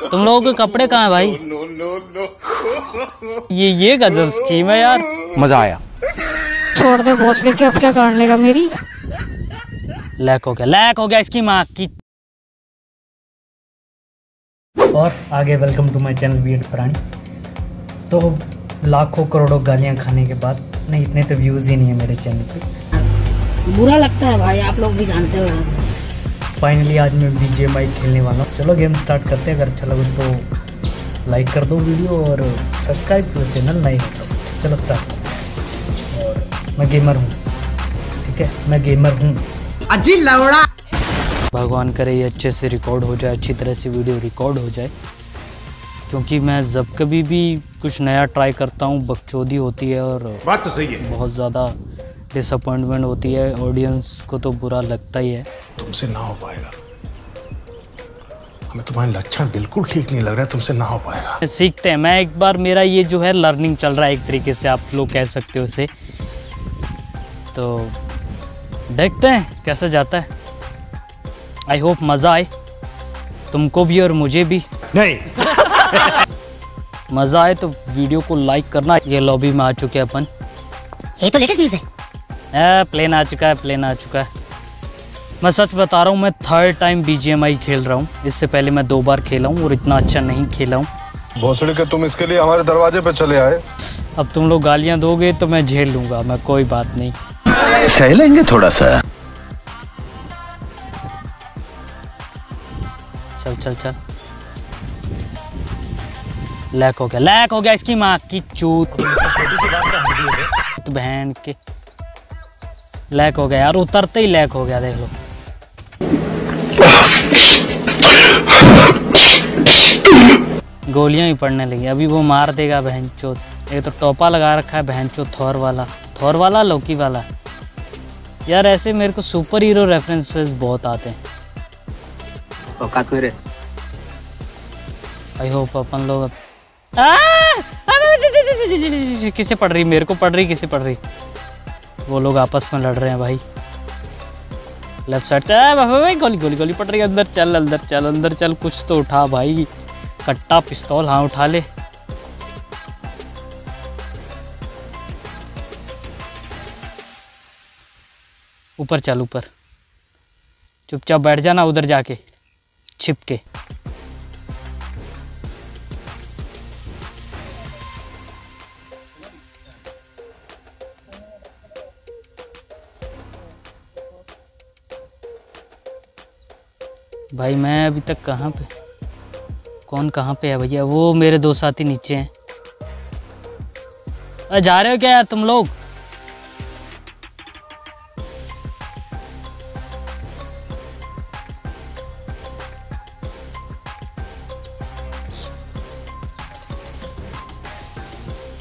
तुम लोगों के कपड़े कहाँ हैं भाई? नो, नो, नो, ये ये गजब स्कीम है यार। मज़ा आया। छोड़ दे भोसले के अब क्या कर लेगा मेरी? लैक हो गया लैक हो गया इसकी माँ की। और आगे वेलकम टू माय चैनल वीड प्राणी तो लाखों करोड़ों गालियाँ खाने के बाद नहीं इतने तो व्यूज़ ही नहीं है मेरे चैनल पे। बुरा लगता है भाई आप लोग भी जानते हो। फाइनली आज मैं बी जी खेलने वाला हूँ। चलो गेम स्टार्ट करते हैं। अगर अच्छा लगे तो लाइक कर दो वीडियो और सब्सक्राइब करो चैनल नहीं करो चलो स्टार्ट और मैं गेमर हूँ। ठीक है? मैं गेमर हूँ। अजी लवड़ा। भगवान करे ये अच्छे से रिकॉर्ड हो जाए अच्छी तरह से वीडियो रिकॉर्ड हो जाए। क्योंकि मैं जब कभी भी कुछ नया ट्राई करता हूँ बकचोदी होती है और बात तो सही है। बहुत ज़्यादा डिसअपॉइंटमेंट होती है ऑडियंस को तो बुरा लगता ही है। तुमसे ना हो पाएगा। हमें तुम्हारे लक्षण बिल्कुल ठीक नहीं लग रहा है तुमसे ना हो पाएगा। सीखते हैं। मैं एक बार मेरा ये जो है लर्निंग चल रहा है एक तरीके से आप लोग कह सकते हो उसे तो देखते हैं कैसा जाता है। आई होप मज़ा आए। तुमको भी और मुझे भी। नहीं। मज़ा आए तो वीडियो को लाइक करना। ये लॉबी में आ चुके हैं अपन। ये तो लेटेस्ट न्यूज़ है। ए, प्लेन आ चुका है प्लेन आ चुका है। मैं सच बता रहा हूँ मैं थर्ड टाइम बी खेल रहा हूँ। इससे पहले मैं दो बार खेला हूँ और इतना अच्छा नहीं खेला हूँ। भोसड़ी के तुम इसके लिए हमारे दरवाजे पे चले आए। अब तुम लोग गालियाँ दोगे तो मैं झेल लूँगा मैं कोई बात नहीं। सह लेंगे थोड़ा सा। चल चल चल। लैक हो गया लैक हो गया इसकी माँ की चूत। तो बहन के लैक हो गया यार उतरते ही लैक हो गया देख लो गोलियाँ ही पड़ने लगी अभी वो मार देगा बहन चोत एक तो टोपा लगा रखा है बहन चोत थौर वाला थौर वाला लौकी वाला यार ऐसे मेरे को सुपर हीरो रेफरेंसेस बहुत आते हैं औकात मेरे आई होप अपन लोग किसे पड़ रही मेरे को पढ़ रही किसे पढ़ रही वो लोग आपस में लड़ रहे हैं भाई। लेफ़्ट साइड से भाई गोली गोली गोली पड़ रही है, अंदर चल अंदर चल अंदर चल, कुछ तो उठा भाई। कट्टा, पिस्तौल हाँ उठा ले। ऊपर चल, ऊपर। चुपचाप बैठ जाना उधर जाके छिप के भाई, मैं अभी तक कहाँ पे? कौन कहाँ पे है भैया? वो मेरे दो साथी नीचे हैं। अरे, जा रहे हो क्या यार तुम लोग?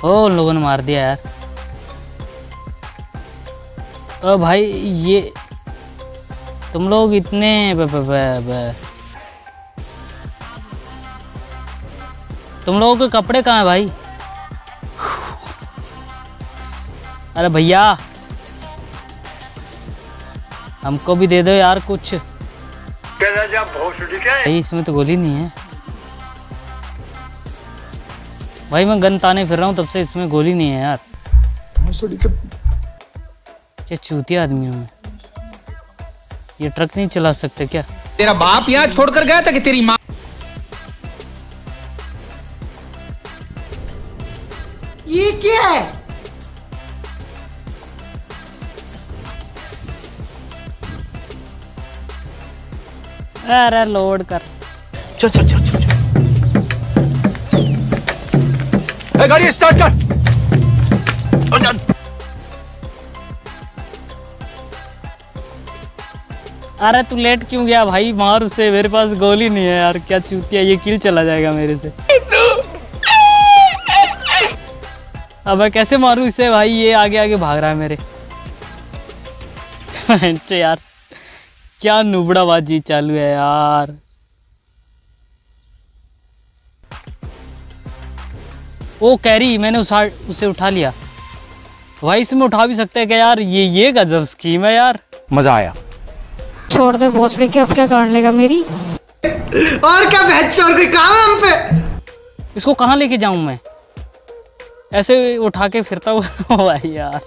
ओ, उन लोगों ने मार दिया यार। ओ भाई, ये तुम लोग इतने ब, ब, ब, ब, तुम लोगों के कपड़े कहाँ हैं भाई? अरे भैया हमको भी दे दो यार कुछ। भाई इसमें तो गोली नहीं है। भाई मैं गन ताने फिर रहा हूँ तब से इसमें गोली नहीं है यार। भोसड़ी क्या चूतिया आदमी हूँ मैं। ये ट्रक नहीं चला सकते क्या? तेरा बाप यहाँ छोड़कर गया था कि तेरी माँ? ये क्या है? अरे लोड कर। चल चल चल चल चल। ए, गाड़ी स्टार्ट कर। अरे तू लेट क्यों गया भाई? मार उसे, मेरे पास गोली नहीं है यार, क्या चूतिया, ये किल चला जाएगा मेरे से। अब मैं कैसे मारूं इसे भाई? ये आगे आगे भाग रहा है मेरे। यार, क्या नुबड़ाबाजी चालू है यार। ओ, कैरी, मैंने उसा, उसे उठा लिया। भाई, इसमें उठा भी सकते हैं क्या यार? ये ये गजब स्कीम है यार। मज़ा आया। छोड़ दे भोसले के अब क्या कर लेगा मेरी? और क्या बहस चोर कोई काम है हम इसको कहाँ लेके जाऊँ मैं? ऐसे उठा के फिरता हुआ भाई यार।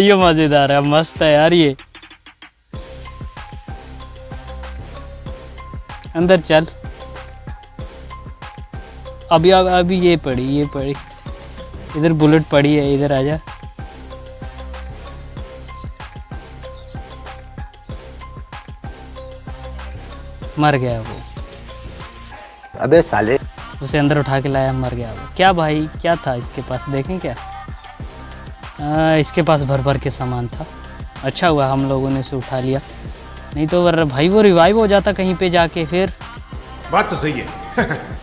ये मज़ेदार है मस्त है यार ये। अंदर चल। अभी अभी ये पड़ी ये पड़ी। इधर बुलेट पड़ी है इधर आजा। मर गया वो। अबे साले। उसे अंदर उठा के लाया मर गया वो। क्या भाई क्या था इसके पास देखें क्या? आ, इसके पास भर भर के सामान था। अच्छा हुआ हम लोगों ने उसे उठा लिया। नहीं तो वर भाई वो रिवाइव हो जाता कहीं पे जाके फिर। बात तो सही है।